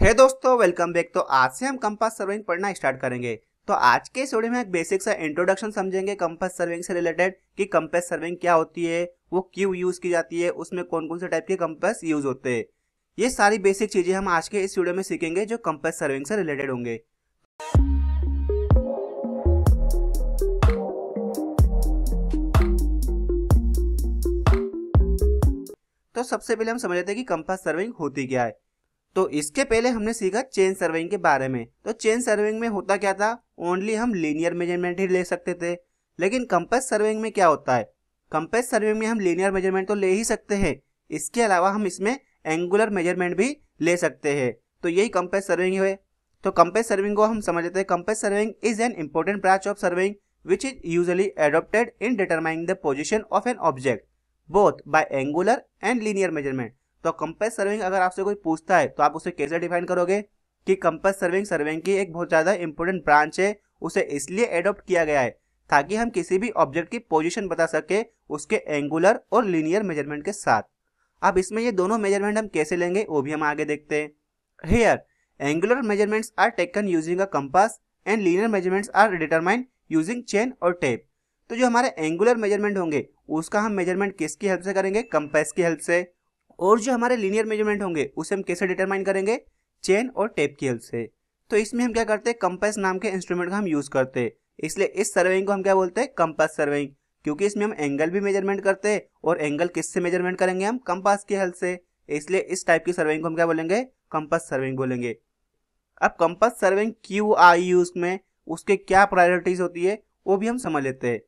है दोस्तों welcome back तो आज से हम कंपास सर्विंग पढ़ना स्टार्ट करेंगे। तो आज के इस वीडियो में एक बेसिक सा इंट्रोडक्शन समझेंगे कंपास सर्विंग से रिलेटेड कि कंपास सर्विंग क्या होती है, वो क्यों यूज़ की जाती है, उसमें कौन कौन से टाइप के कंपास यूज़ होते हैं। ये सारी बेसिक चीज़ें हम आज के इस वीडियो में सीखेंगे जो कंपास सर्विंग से रिलेटेड होंगे। तो सबसे पहले हम समझ लेते हैं कि कंपास सर्विंग होती क्या है। तो इसके पहले हमने सीखा चेन सर्विंग के बारे में। तो चेन सर्विंग में होता क्या था? ओनली हम लीनियर मेज़रमेंट ही ले सकते थे। लेकिन कंपेस सर्विंग में क्या होता है? कंपास सर्विंग में हम लीनियर मेज़रमेंट तो ले ही सकते हैं। इसके अलावा हम इसमें एंगुलर मेज़रमेंट भी ले सकते हैं। तो यही कंपास सर्विंग है। तो कंपास सर्विंग को हम समझ लेते हैं। Compass surveying is an important branch of surveying which is usually adopted in determining the position of an object both by angular and linear measurement तो कंपास सर्विंग अगर आपसे कोई पूछता है तो आप उसे कैसे डिफाइन करोगे? कि कंपास सर्विंग सर्विंग की एक बहुत ज़्यादा इंपॉर्टेंट ब्रांच है, उसे इसलिए एडॉप्ट किया गया है, ताकि हम किसी भी ऑब्जेक्ट की पोजीशन बता सके, उसके एंगुलर और लीनियर मेज़रमेंट के साथ। अब इसमें ये दोनों मेज़रमेंट हम कैसे लेंगे, वो भी हम आगे देखते हैं। Here angular measurements are taken using a compass and linear measurements are determined using chain और टेप तो जो हमारे एंगुलर मेज़रमेंट होंगे, उसका हम मेज़रमेंट किसकी हेल्प से करेंगे? कंपास की हेल्प से। और जो हमारे लीनियर मेज़रमेंट होंगे, उसे हम कैसे डिटरमाइन करेंगे? चेन और टेप की हेल्प से। तो इसमें हम क्या करते हैं? कंपास नाम के इंस्ट्रूमेंट का हम यूज़ करते हैं। इसलिए इस सर्वेइंग को हम क्या बोलते हैं? कंपास सर्वेइंग क्योंकि इसमें हम एंगल भी मेज़रमेंट करते हैं और एंगल किससे मेज़रमेंट करेंगे हम? कंपास की हेल्प से। इसलिए इस टाइप की सर्वेइंग को हम क्या बोलेंगे? कंपास सर्विंग बोलेंगे। अब कंपास सर्विंग क्यू आई यूज़ में उसके क्या प्रायोरिटीज होती है, वो भी हम समझ लेते हैं।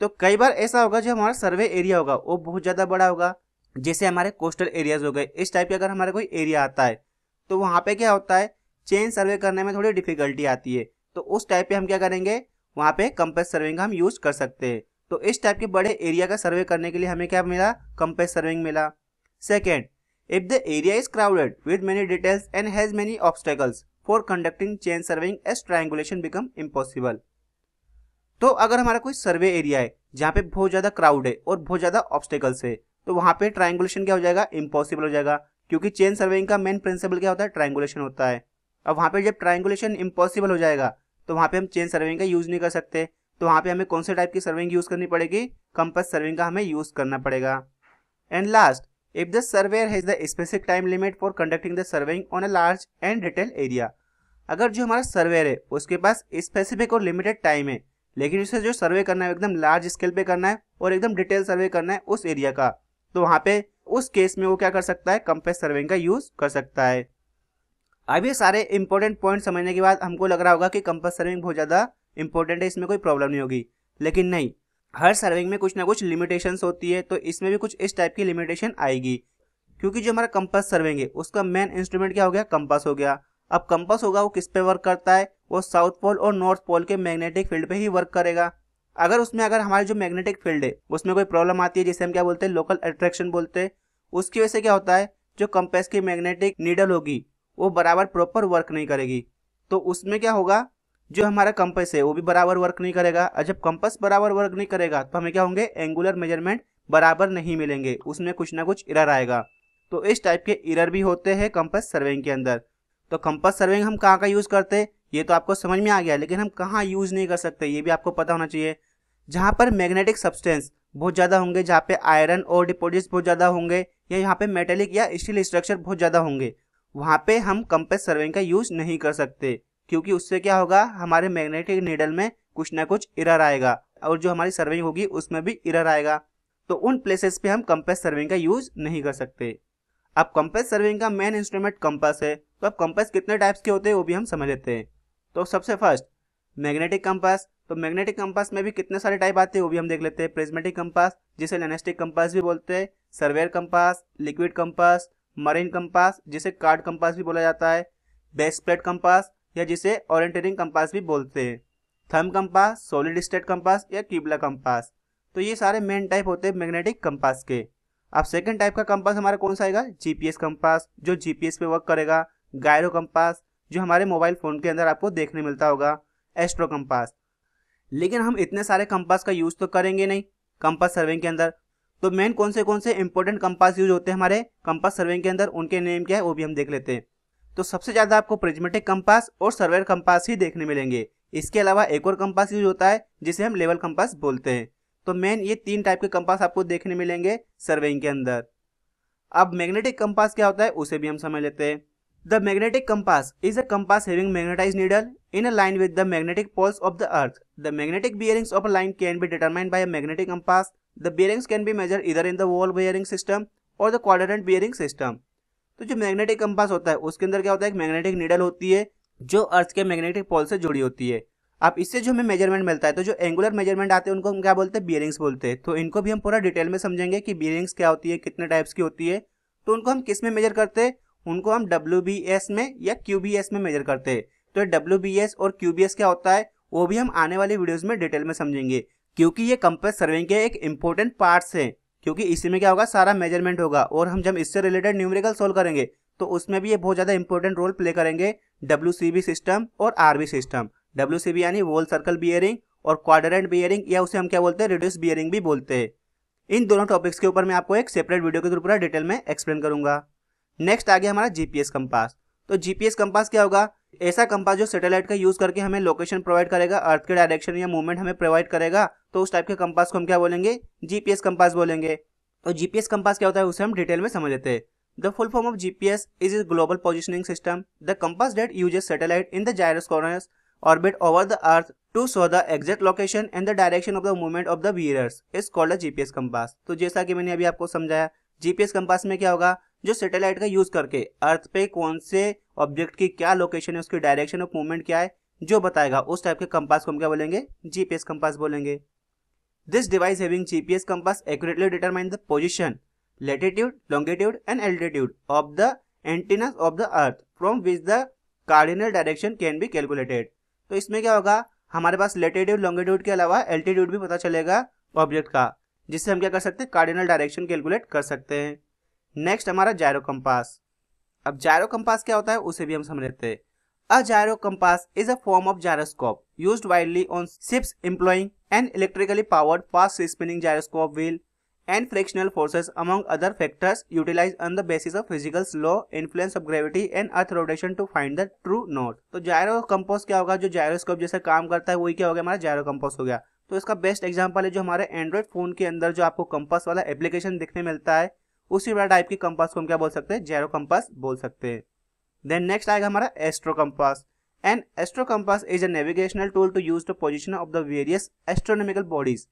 तो कई बार ऐसा होगा, जो हमारा सर्वे एरिया होगा, वो बहुत ज़्यादा बड़ा होगा। जैसे हमारे कोस्टल एरियाज़ हो गए, इस टाइप के अगर हमारा कोई एरिया आता है तो वहाँ पे क्या होता है? चेन सर्वे करने में थोड़ी डिफिकल्टी आती है। तो उस टाइप पे हम क्या करेंगे? वहाँ पे कंपेस सर्विंग हम यूज़ कर सकते हैं। तो इस टाइप के बड़े एरिया का सर्वे करने के लिए हमें क्या मिला? कंपेस सर्विंग मिला। Second if the area is crowded with many details and has many obstacles for conducting chain surveying as triangulation become impossible तो अगर हमारा कोई सर्वे एरिया है, जहाँ पे बहुत ज़्यादा क्राउड है और बहुत ज़्यादा ऑब्स्टेकल्स है तो वहाँ पे ट्राइंगुलेशन क्या हो जाएगा? इम्पॉसिबल हो जाएगा। क्योंकि चेन सर्वेइंग का मेन प्रिंसिपल क्या होता है? ट्राइंगुलेशन होता है। अब वहाँ पे जब ट्राइंगुलेशन इम्पॉसिबल हो जाएगा तो वहाँ पे हम चेन सर्विंग का यूज़ नहीं कर सकते। तो वहाँ पे हमें कौन से टाइप की सर्विंग यूज़ करनी पड़ेगी? कंपस सर्विंग का हमें यूज़ करना पड़ेगा। And last if the surveyor has the specific time limit for conducting the surveying on a large and detail area अगर जो हमारा सर्वेयर है, उसके पास स्पेसिफिक और लिमिटेड टाइम है, लेकिन उसे जो सर्वे करना है एकदम लार्ज स्केल पे करना है और एकदम डिटेल सर्वे करना है उस एरिया का तो वहाँ पे उस केस में वो क्या कर सकता है? कंपेस सर्विंग का यूज़ कर सकता है। अब ये सारे इंपॉर्टेंट पॉइंट समझने के बाद हमको लग रहा होगा कि कंपेस सर्विंग बहुत ज़्यादा इंपॉर्टेंट है, इसमें कोई प्रॉब्लम नहीं होगी। लेकिन नहीं, हर सर्विंग में कुछ ना कुछ लिमिटेशंस होती है तो इसमें भी कुछ इस टाइप की लिमिटेशन आएगी। क्योंकि जो हमारा कंपास सर्विंग है, उसका मेन इंस्ट्रूमेंट क्या हो गया? कंपास हो गया। अब कंपास होगा, वो किस पे वर्क करता है? वो साउथ पोल और नॉर्थ पोल के मैग्नेटिक फ़ील्ड पे ही वर्क करेगा। अगर उसमें अगर हमारी जो मैग्नेटिक फ़ील्ड है, उसमें कोई प्रॉब्लम आती है, जिसे हम क्या बोलते हैं लोकल अट्रैक्शन बोलते हैं, उसकी वजह से क्या होता है, जो कंपेस की मैग्नेटिक नीडल होगी, वो बराबर प्रॉपर वर्क नहीं करेगी। तो उसमें क्या होगा, जो हमारा कंपस है, वो भी बराबर वर्क नहीं करेगा। और जब कंपस बराबर वर्क नहीं करेगा तो हमें क्या होंगे एंगुलर मेज़रमेंट बराबर नहीं मिलेंगे। उसमें कुछ ना कुछ इरर आएगा। तो इस टाइप के इरर भी होते हैं कंपस सर्विंग के अंदर। तो कंपस सर्विंग हम कहाँ का यूज़ करते हैं? ये तो आपको समझ में आ गया, लेकिन हम कहाँ यूज़ नहीं कर सकते, ये भी आपको पता होना चाहिए। जहाँ पर मैग्नेटिक सब्सटेंस बहुत ज़्यादा होंगे, जहाँ पे आयरन और डिपोजिट्स बहुत ज़्यादा होंगे, या यहाँ पे मेटेलिक या स्टील स्ट्रक्चर बहुत ज़्यादा होंगे, वहाँ पे हम कंपेस सर्विंग का यूज़ नहीं कर सकते, क्योंकि उससे क्या होगा, हमारे मैग्नेटिक नीडल में कुछ ना कुछ इरर आएगा, और जो हमारी सर्विंग होगी, उसमें भी इरर आएगा। तो उन प्लेसेस पे हम कंपेस सर्विंग का यूज़ नहीं कर सकते। अब कंपेस सर्विंग का मेन इंस्ट्रूमेंट कंपास है तो अब कंपास कितने टाइप्स के होते हैं, वो भी हम समझ लेते हैं। तो सबसे फ़र्स्ट मैग्नेटिक कंपास तो मैग्नेटिक कंपास में भी कितने सारे टाइप आते हैं वो भी हम देख लेते हैं. प्रिज्मेटिक कंपास जिसे लेनेस्टिक कंपास भी बोलते हैं. Surveyor compass liquid compass marine compass जिसे कार्ड कंपास भी बोला जाता है. बेस प्लेट कंपास या जिसे ओरिएंटेरिंग कंपास भी बोलते हैं. थम कंपास सॉलिड स्टेट कंपास या क्यूबला कंपास तो ये सारे मेन टाइप होते हैं मैग्नेटिक कंपास के. अब सेकंड टाइप का कंपास हमारा कौन सा आएगा? जीपीएस कंपास जो जीपीएस पे वर्क करेगा. गायरो कंपास जो हमारे मोबाइल फ़ोन के अंदर आपको देखने मिलता होगा एस्ट्रो कंपास लेकिन हम इतने सारे कंपास का यूज़ तो करेंगे नहीं कंपास सर्विंग के अंदर। तो मेन कौन से कौन से इंपॉर्टेंट कंपास यूज़ होते हैं हमारे? कंपास सर्विंग के अंदर उनके नेम क्या है, वो भी हम देख लेते हैं। तो सबसे ज़्यादा आपको प्रिजमेटिक कंपास और सर्वेयर कंपास ही देखने मिलेंगे। इसके अलावा एक और कंपास यूज़ होता है, जिसे हम लेवल कंपास बोलते हैं। तो मेन ये तीन टाइप के कंपास आपको देखने मिलेंगे सर्वेइंग के अंदर। अब मैग्नेटिक कंपास क्या होता है, उसे भी हम समझ लेते हैं। The magnetic compass is a compass having magnetise needle in a line with the magnetic poles of the earth the magnetic bearings of a line can be determined by a magnetic compass the bearings can be measure either in the whole bearing system और the quadrant bearing system तो जो magnetic compass होता है, उसके अंदर क्या होता है? एक मैग्नेटिक नीडल होती है, जो अर्थ के मैग्नेटिक पोल से जुड़ी होती है। अब इससे जो हमें मेज़रमेंट मिलता है तो जो एंगुलर मेज़रमेंट आते हैं, उनको हम क्या बोलते हैं? बियरिंग्स बोलते हैं। तो इनको भी हम पूरा डिटेल में समझेंगे कि बियरिंग्स क्या होती है, कितने टाइप्स की होती है। तो उनको हम किसमें मेजर करते हैं? उनको हम डब्ल्यूबीएस में या क्यूबीएस में मेजर करते हैं। तो WBS और क्यूबीएस क्या होता है, वो भी हम आने वाले वीडियोज़ में डिटेल में समझेंगे। क्योंकि ये कंपेस सर्विंग के एक इंपॉर्टेंट पार्ट्स हैं। क्योंकि इसी में क्या होगा, सारा मेज़रमेंट होगा। और हम जब इससे रिलेटेड न्यूमेरिकल सोल्व करेंगे तो उसमें भी ये बहुत ज़्यादा इंपॉर्टेंट रोल प्ले करेंगे। डब्ल्यूसीबी सिस्टम और आरबी सिस्टम डब्ल्यू यानी वोल सर्कल बियरिंग और क्वाड्रेंट बियरिंग या उसे हम क्या बोलते हैं रिड्यूस बियरिंग भी बोलते हैं। इन दोनों टॉपिक्स के ऊपर मैं आपको एक सेपरेट वीडियो के थ्रू पूरा डिटेल में एक्सप्लेन करूँगा। नेक्स्ट आ गया हमारा जीपीएस कंपास तो जीपीएस कंपास क्या होगा? ऐसा कंपास जो सैटेलाइट का यूज़ करके हमें लोकेशन प्रोवाइड करेगा अर्थ के डायरेक्शन या मूवमेंट हमें प्रोवाइड करेगा तो उस टाइप के कंपास को हम क्या बोलेंगे? जीपीएस कंपास बोलेंगे. तो जीपीएस कंपास क्या होता है? उसे हम डिटेल में समझ लेते हैं. The full form of GPS is is global positioning system the compass that use satellite in the gyrus corners orbit over the earth to show the exact location and the direction of the movement of the wearers is called GPS compass तो जैसा कि मैंने अभी आपको समझाया GPS compass में क्या होगा? जो सैटेलाइट का यूज़ करके अर्थ पे कौन से ऑब्जेक्ट की क्या लोकेशन है उसकी डायरेक्शन ऑफ़ मूवमेंट क्या है जो बताएगा उस टाइप के कंपास को हम क्या बोलेंगे? जीपीएस कंपास बोलेंगे। This device having GPS compass accurately determine the position latitude, longitude and altitude of the antennas of the earth from which the cardinal direction can be calculated. तो इसमें क्या होगा? हमारे पास लेटीट्यूड लॉन्गिट्यूड के अलावा altitude भी पता चलेगा ऑब्जेक्ट का जिससे हम क्या कर सकते हैं? कार्डिनल डायरेक्शन कैलकुलेट कर सकते हैं। नेक्स्ट हमारा जायरो कंपास अब जायरो कंपास क्या होता है? उसे भी हम समझ लेते हैं। A gyro compass is a form of gyroscope used widely on ships employing an electrically powered fast spinning gyroscope wheel and frictional forces among other factors utilized on the basis of physical law, influence of gravity and earth rotation to find the true north. तो जायरो compass क्या होगा? जो gyroscope जैसे काम करता है वही क्या हो गया? हमारा जायरो कंपोस हो गया। तो इसका बेस्ट एग्जांपल है जो हमारे एंड्रॉइड फ़ोन के अंदर जो आपको कंपास वाला एप्लीकेशन दिखने मिलता है। उसी वाला टाइप के कंपास को हम क्या बोल सकते हैं? जायरो कंपास बोल सकते हैं। देन नेक्स्ट आएगा हमारा astro compass and astro compass is a navigational tool to use the position of the various astronomical bodies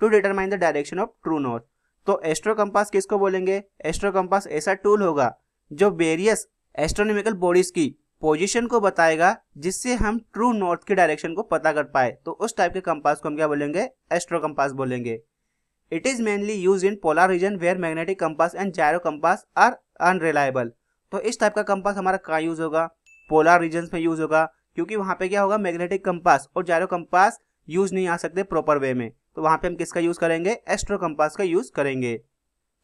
to determine the direction of true north तो एस्ट्रो कंपास किसको बोलेंगे? एस्ट्रो कंपास ऐसा tool होगा जो various astronomical bodies की position को बताएगा, जिससे हम ट्रू नॉर्थ की डायरेक्शन को पता कर पाए। तो उस टाइप के कंपास को हम क्या बोलेंगे? एस्ट्रो कंपास बोलेंगे। It is mainly use in polar region where magnetic compass and gyro compass are unreliable तो इस टाइप का कंपास हमारा कहाँ यूज़ होगा? पोलर रीजन में यूज़ होगा, क्योंकि वहाँ पे क्या होगा? मैग्नेटिक कंपास और जायरो कंपास यूज़ नहीं आ सकते प्रॉपर वे में। तो वहाँ पे हम किसका यूज़ करेंगे? एस्ट्रो कंपास का यूज़ करेंगे।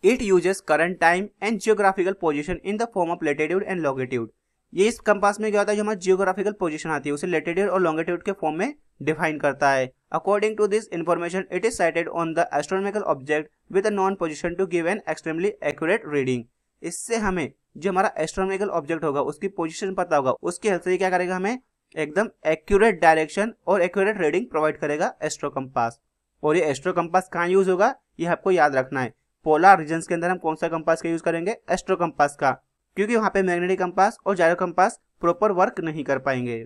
It uses current time and geographical position in the form of latitude and longitude ये इस कंपास में क्या होता है? जो हमारी जियोग्राफिकल पोजिशन आती है, उसे लेटेट्यूड और लॉन्गिट्यूड के फॉर्म में डिफाइन करता है। According to this information it is sited on the astronomical object with a known position to give an extremely accurate reading इससे हमें जो हमारा एस्ट्रोनॉमिकल ऑब्जेक्ट होगा, उसकी पोजिशन पता होगा। उसकी हेल्प से क्या करेगा हमें? एकदम एक्यूरेट डायरेक्शन और एक्यूरेट रीडिंग प्रोवाइड करेगा एस्ट्रो कंपास और ये एस्ट्रो कंपास कहाँ यूज़ होगा? ये आपको याद रखना है। पोलर रीजन के अंदर हम कौन सा कंपास का यूज़ करेंगे? एस्ट्रो कंपास का। क्योंकि वहाँ पे मैग्नेटिक कंपास और जायरो कंपास प्रॉपर वर्क नहीं कर पाएँगे।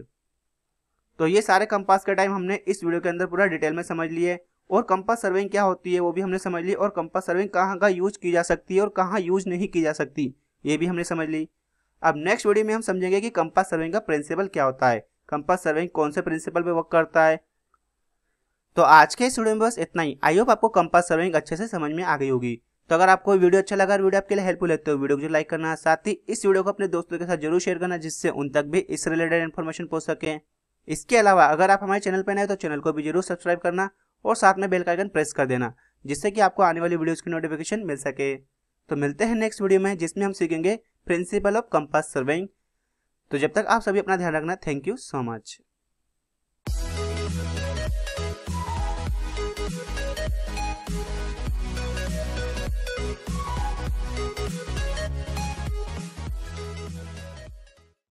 तो ये सारे कंपास का टाइम हमने इस वीडियो के अंदर पूरा डिटेल में समझ लिए। और कंपास सर्विंग क्या होती है, वो भी हमने समझ ली। और कंपास सर्विंग कहाँ का यूज़ की जा सकती है और कहाँ यूज़ नहीं की जा सकती, ये भी हमने समझ ली। अब नेक्स्ट वीडियो में हम समझेंगे कि कंपास सर्विंग का प्रिंसिपल क्या होता है। कंपास सर्विंग कौन से प्रिंसिपल पे वर्क करता है? तो आज के इस वीडियो में बस इतना ही। आई होप आपको कंपास सर्विंग अच्छे से समझ में आ गई होगी। तो अगर आपको वीडियो अच्छा लगा वीडियो आपके लिए हेल्पफुल है तो वीडियो को लाइक करना, साथ ही इस वीडियो को अपने दोस्तों के साथ ज़रूर शेयर करना, जिससे उन तक भी इस रिलेटेड इन्फॉर्मेशन पहुँच सके। इसके अलावा, अगर आप हमारे चैनल पर नए तो चैनल को भी ज़रूर सब्सक्राइब करना और साथ में बेल का आइकन प्रेस कर देना, जिससे कि आपको आने वाली वीडियोस की नोटिफिकेशन मिल सके। तो मिलते हैं नेक्स्ट वीडियो में, जिसमें हम सीखेंगे प्रिंसिपल ऑफ़ कंपास सर्विंग तो जब तक आप सभी अपना ध्यान रखना थैंक यू सो मच